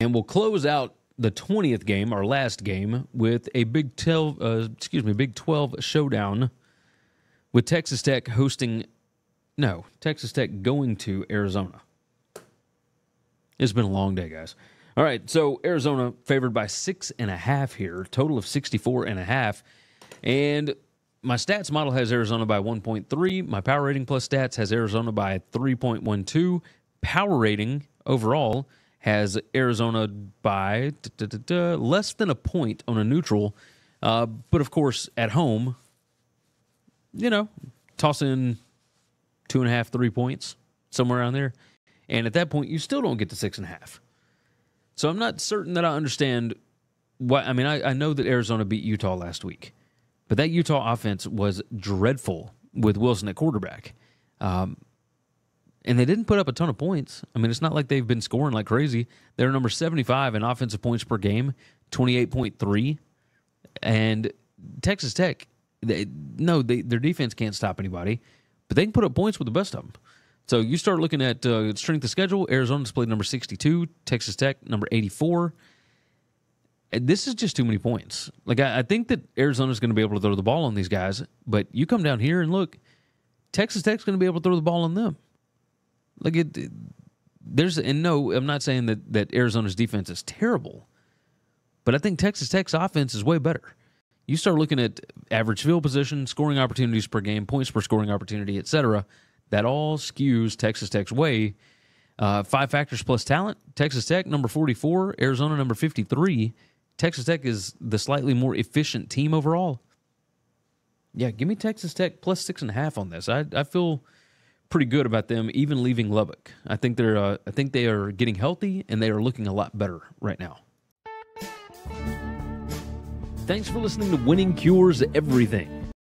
And we'll close out the 20th game, our last game, with a Big 12, uh, excuse me, Big 12 showdown with Texas Tech hosting, no, Texas Tech going to Arizona. It's been a long day, guys. All right, so Arizona favored by six and a half here, total of 64 and a half. And my stats model has Arizona by 1.3. My power rating plus stats has Arizona by 3.12. Power rating overall has Arizona by da, da, da, less than a point on a neutral. Uh, but of course, at home, you know, toss in two and a half, three points, somewhere around there. And at that point, you still don't get to six and a half. So I'm not certain that I understand what I mean. I, I know that Arizona beat Utah last week, but that Utah offense was dreadful with Wilson at quarterback. Um, and they didn't put up a ton of points. I mean, it's not like they've been scoring like crazy. They're number 75 in offensive points per game, 28.3. And Texas Tech, they, no, they, their defense can't stop anybody, but they can put up points with the best of them. So you start looking at uh, strength of schedule. Arizona's played number 62, Texas Tech number 84. And this is just too many points. Like I, I think that Arizona's going to be able to throw the ball on these guys, but you come down here and look, Texas Tech's going to be able to throw the ball on them. It, it there's and no, I'm not saying that that Arizona's defense is terrible, but I think Texas Tech's offense is way better. You start looking at average field position, scoring opportunities per game, points per scoring opportunity, etc. That all skews Texas Tech's way. Uh, five factors plus talent. Texas Tech number 44, Arizona number 53. Texas Tech is the slightly more efficient team overall. Yeah, give me Texas Tech plus six and a half on this. I I feel pretty good about them even leaving Lubbock. I think they're uh, I think they are getting healthy and they are looking a lot better right now. Thanks for listening to Winning Cures Everything.